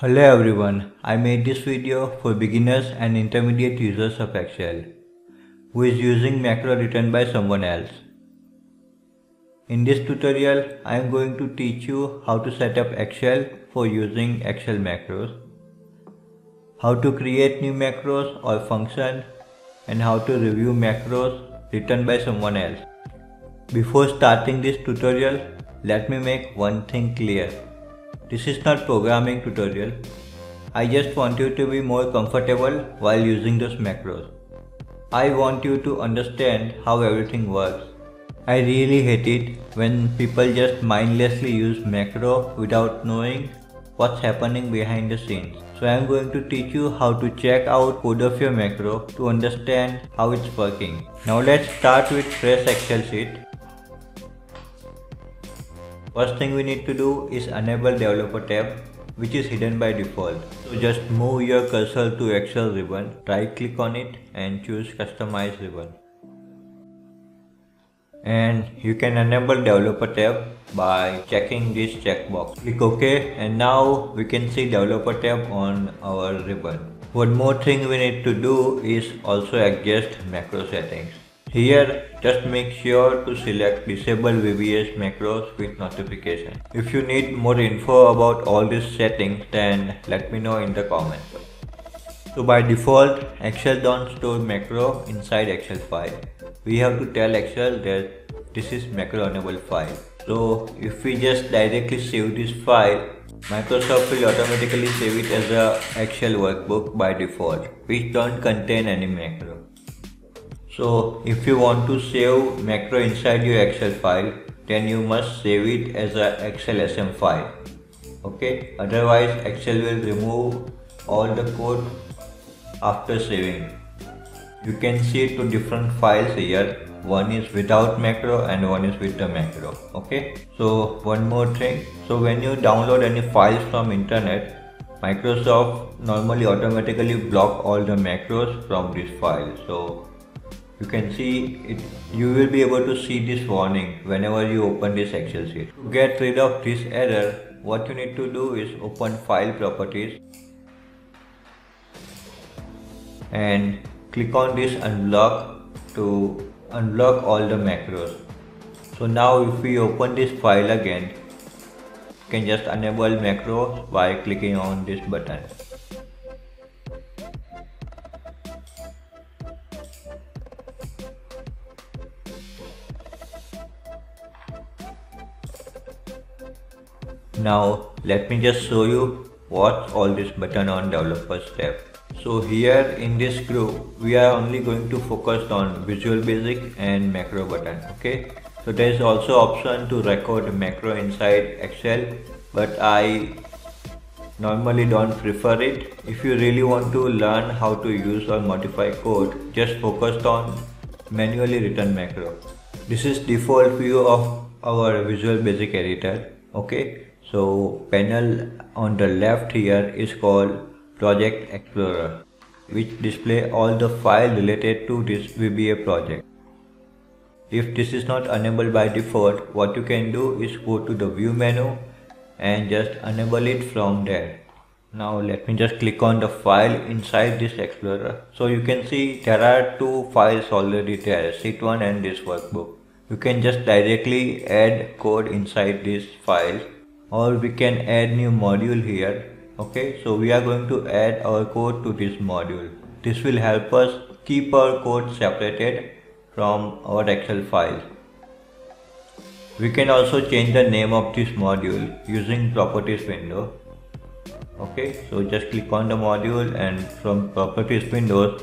Hello everyone, I made this video for beginners and intermediate users of Excel who is using macro written by someone else. In this tutorial, I am going to teach you how to set up Excel for using Excel macros, how to create new macros or function and how to review macros written by someone else. Before starting this tutorial, let me make one thing clear. This is not programming tutorial. I just want you to be more comfortable while using those macros. I want you to understand how everything works. I really hate it when people just mindlessly use macro without knowing what's happening behind the scenes. So I am going to teach you how to check out code of your macro to understand how it's working. Now let's start with fresh Excel sheet. First thing we need to do is enable developer tab which is hidden by default. So just move your cursor to Excel ribbon, right click on it and choose customize ribbon. And you can enable developer tab by checking this checkbox. Click OK and now we can see developer tab on our ribbon. One more thing we need to do is also adjust macro settings. Here, just make sure to select disable VBA macros with notification. If you need more info about all these settings, then let me know in the comments. So by default, Excel don't store macro inside Excel file. We have to tell Excel that this is macro enabled file. So if we just directly save this file, Microsoft will automatically save it as a Excel workbook by default, which don't contain any macro. So if you want to save macro inside your Excel file, then you must save it as a XLSM file. Okay, otherwise Excel will remove all the code after saving. You can see two different files here. One is without macro and one is with the macro. Okay, so one more thing. So when you download any files from internet, Microsoft normally automatically block all the macros from this file. So you can see it you will be able to see this warning whenever you open this excel sheet. To get rid of this error what you need to do is open file properties and click on this unblock to unblock all the macros. So now if we open this file again you can just enable macros by clicking on this button Now let me just show you what's all this button on developers tab. So here in this group we are only going to focus on Visual Basic and macro button okay. So there is also option to record macro inside Excel but I normally don't prefer it. If you really want to learn how to use or modify code just focus on manually written macro. This is default view of our Visual Basic editor okay so panel on the left here is called project explorer which display all the file related to this VBA project. If this is not enabled by default, what you can do is go to the view menu and just enable it from there. Now let me just click on the file inside this explorer. So you can see there are two files already there, sheet1 and this workbook. You can just directly add code inside this file or we can add new module here okay? So we are going to add our code to this module. This will help us keep our code separated from our excel file. We can also change the name of this module using properties window okay? So just click on the module and from properties windows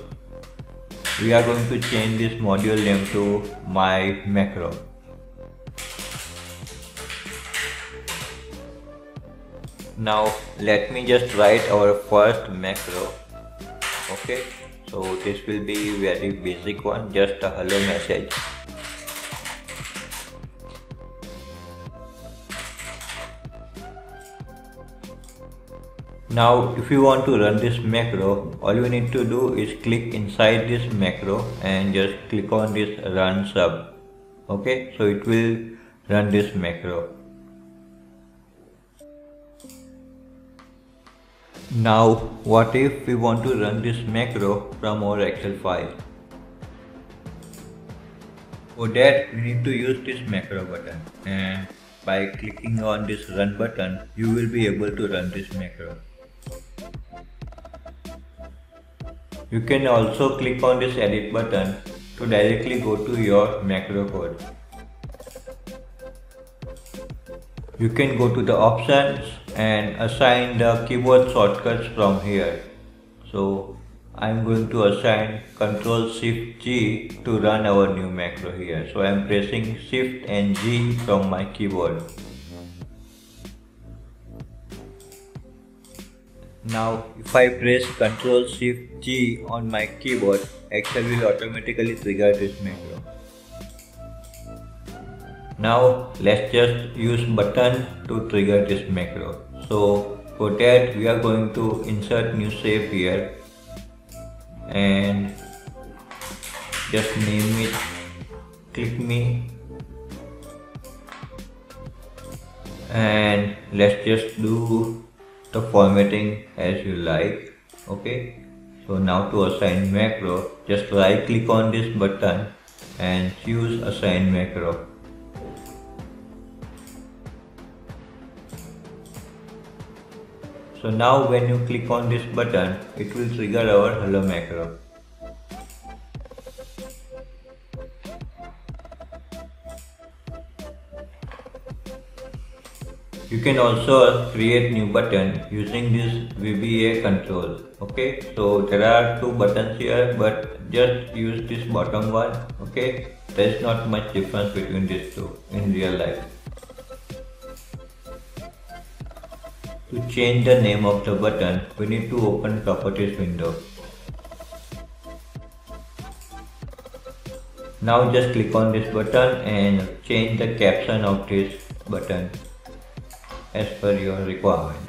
we are going to change this module name to my macro now let me just write our first macro okay? So this will be very basic one just a hello message. Now if you want to run this macro all you need to do is click inside this macro and just click on this run sub okay? So it will run this macro Now what if we want to run this macro from our Excel file? For that we need to use this macro button and by clicking on this run button you will be able to run this macro. You can also click on this edit button to directly go to your macro code. You can go to the options and assign the keyboard shortcuts from here. So I'm going to assign Ctrl Shift G to run our new macro here. So I'm pressing Shift and G from my keyboard. Now if I press Ctrl Shift G on my keyboard, Excel will automatically trigger this macro. Now let's just use button to trigger this macro. So for that we are going to insert new shape here. And just name it click me. And let's just do the formatting as you like okay? So now to assign macro just right click on this button and choose assign macro So now when you click on this button, it will trigger our hello macro. You can also create new button using this VBA control. Okay, so there are two buttons here, but just use this bottom one. Okay, there is not much difference between these two in real life. To change the name of the button, we need to open properties window. Now just click on this button and change the caption of this button as per your requirement.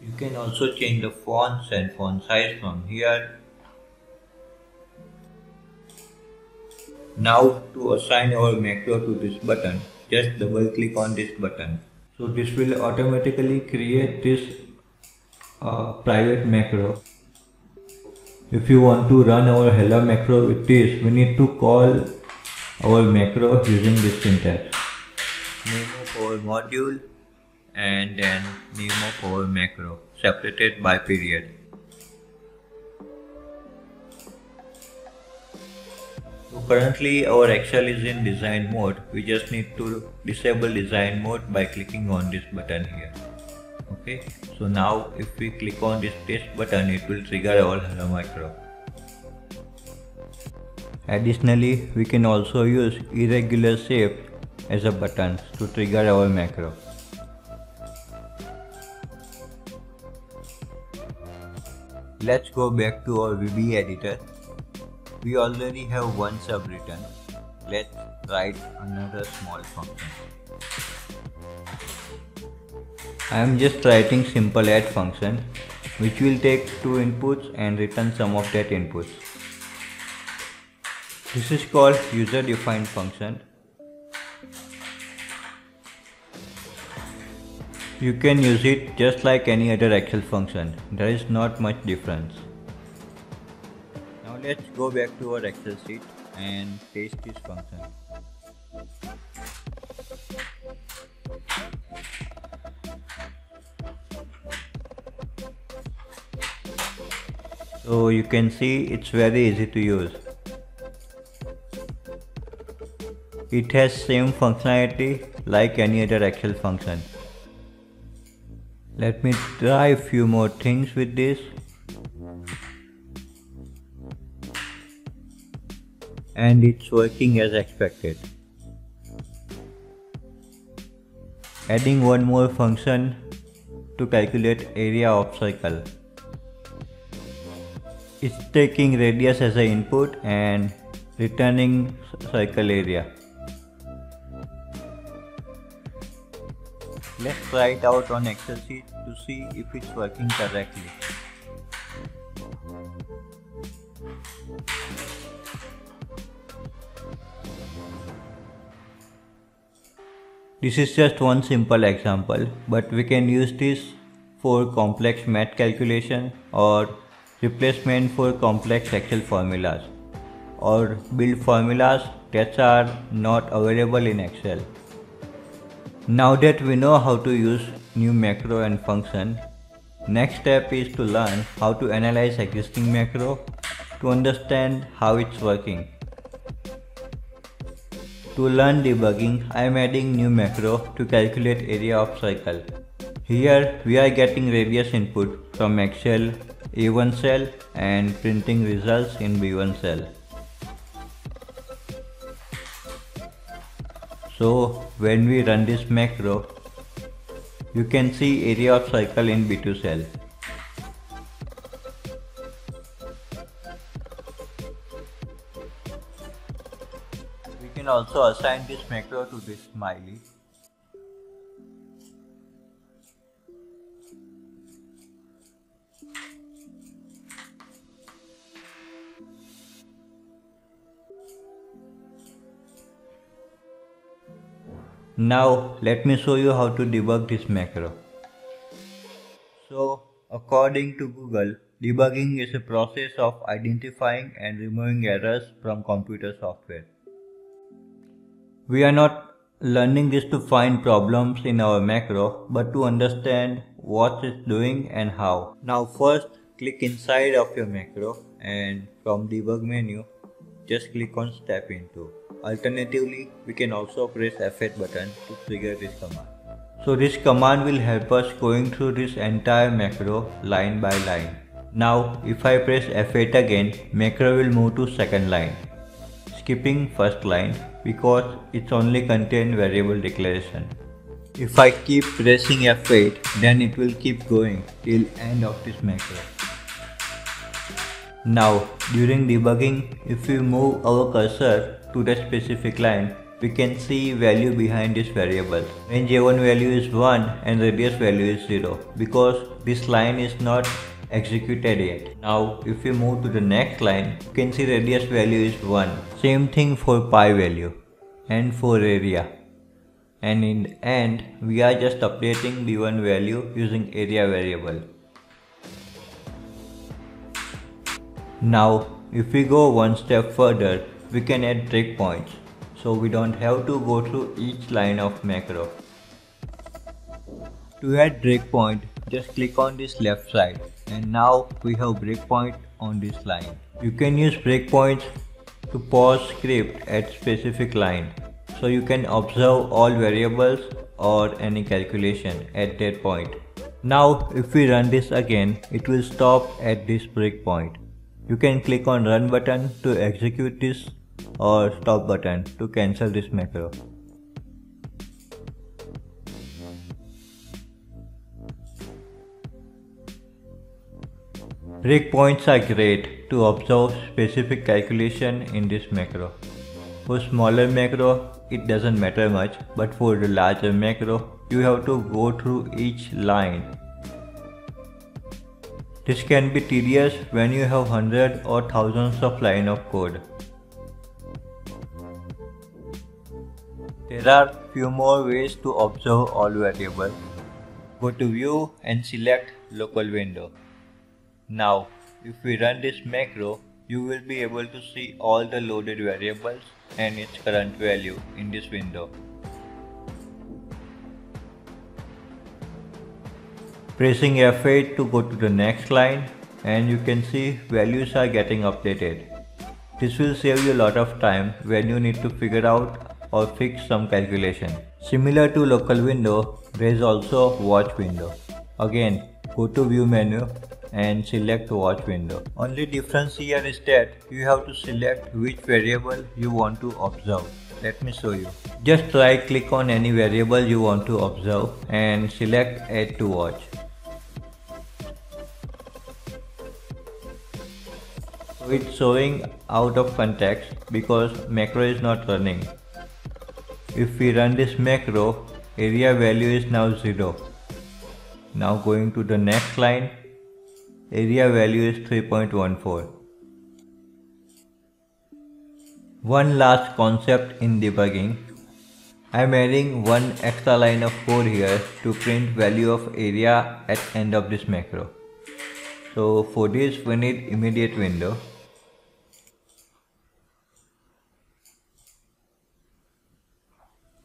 You can also change the fonts and font size from here Now to assign our macro to this button, just double click on this button. So this will automatically create this uh, private macro. If you want to run our hello macro with this, we need to call our macro using this syntax. Name of our module and then name of our macro separated by period. Currently our Excel is in design mode. We just need to disable design mode by clicking on this button here. Okay. So now if we click on this test button, it will trigger our hello macro. Additionally, we can also use irregular shape as a button to trigger our macro. Let's go back to our VB editor we already have one sub written. Let's write another small function. I am just writing simple add function which will take two inputs and return sum of that inputs. This is called user defined function. You can use it just like any other Excel function. There is not much difference let's go back to our excel sheet and paste this function. So you can see it's very easy to use. It has same functionality like any other excel function. Let me try a few more things with this and it's working as expected. Adding one more function to calculate area of circle. It's taking radius as an input and returning circle area. Let's try it out on Excel sheet to see if it's working correctly. This is just one simple example, but we can use this for complex math calculation or replacement for complex Excel formulas or build formulas that are not available in Excel. Now that we know how to use new macro and function, next step is to learn how to analyze existing macro to understand how it's working. To learn debugging, I am adding new macro to calculate area of circle. Here we are getting radius input from Excel A1 cell and printing results in B1 cell. So when we run this macro, you can see area of circle in B2 cell. Also assign this macro to this smiley Now let me show you how to debug this macro. So according to Google, debugging is a process of identifying and removing errors from computer software. We are not learning this to find problems in our macro but to understand what it's doing and how. Now first click inside of your macro and from debug menu just click on step into. Alternatively, we can also press F8 button to trigger this command. So this command will help us going through this entire macro line by line. Now if I press F8 again, macro will move to second line, skipping first line because it's only contain variable declaration. If I keep pressing F8, then it will keep going till end of this macro. Now, during debugging, if we move our cursor to the specific line, we can see value behind this variable. Range A1 value is 1 and radius value is 0 because this line is not executed yet. Now if we move to the next line, you can see radius value is 1. Same thing for pi value and for area. And in the end, we are just updating the one value using area variable. Now if we go one step further, we can add breakpoints so we don't have to go through each line of macro. To add breakpoint, just click on this left side and now we have breakpoint on this line. You can use breakpoints to pause script at specific line so you can observe all variables or any calculation at that point. Now if we run this again, it will stop at this breakpoint. You can click on run button to execute this or stop button to cancel this macro. Breakpoints are great to observe specific calculation in this macro. For smaller macro, it doesn't matter much, but for the larger macro, you have to go through each line this can be tedious when you have hundreds or thousands of lines of code. There are few more ways to observe all variables. Go to view and select local window. Now, if we run this macro, you will be able to see all the loaded variables and its current value in this window. Pressing F8 to go to the next line and you can see values are getting updated. This will save you a lot of time when you need to figure out or fix some calculation. Similar to local window, there is also watch window. Again, go to view menu and select watch window. Only difference here is that you have to select which variable you want to observe. Let me show you. Just right click on any variable you want to observe and select add to watch. it's showing out of context because macro is not running. If we run this macro, area value is now 0. Now going to the next line, area value is 3.14. One last concept in debugging. I am adding one extra line of code here to print value of area at end of this macro. So for this we need immediate window.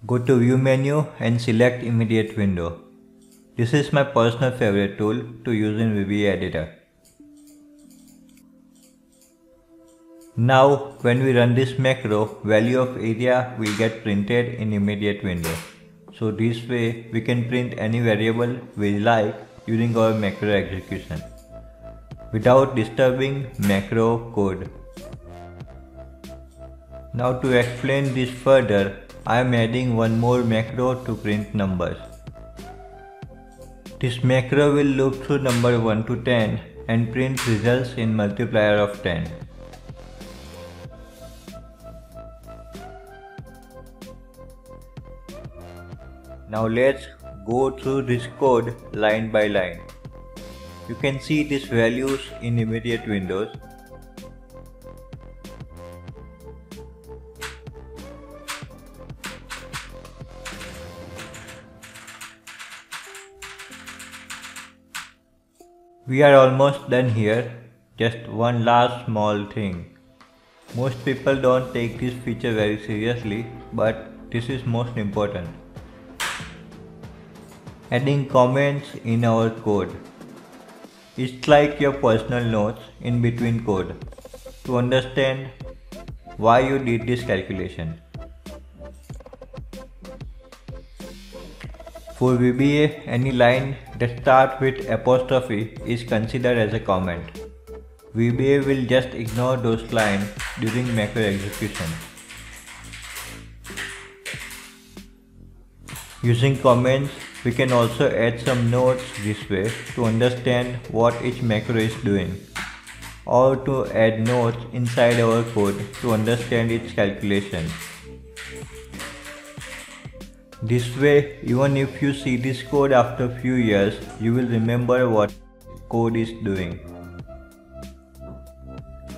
Go to view menu and select immediate window. This is my personal favorite tool to use in VBA editor. Now when we run this macro, value of area will get printed in immediate window. So this way we can print any variable we like using our macro execution without disturbing macro code. Now to explain this further, I am adding one more macro to print numbers. This macro will loop through number 1 to 10 and print results in multiplier of 10. Now let's go through this code line by line. You can see these values in immediate windows. We are almost done here. Just one last small thing. Most people don't take this feature very seriously, but this is most important adding comments in our code. It's like your personal notes in between code to understand why you did this calculation. For VBA, any line that starts with apostrophe is considered as a comment. VBA will just ignore those lines during macro execution. Using comments we can also add some notes this way to understand what each macro is doing or to add notes inside our code to understand its calculation. This way, even if you see this code after few years, you will remember what code is doing.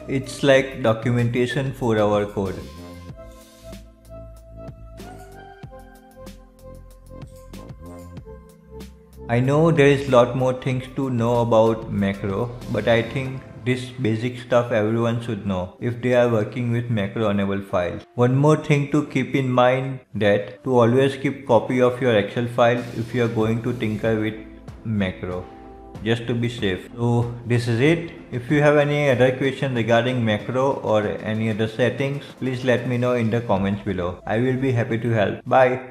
It's like documentation for our code. I know there is lot more things to know about macro, but I think this basic stuff everyone should know if they are working with macro enabled files. One more thing to keep in mind that to always keep copy of your Excel file if you are going to tinker with macro just to be safe. So this is it. If you have any other question regarding macro or any other settings, please let me know in the comments below. I will be happy to help. Bye.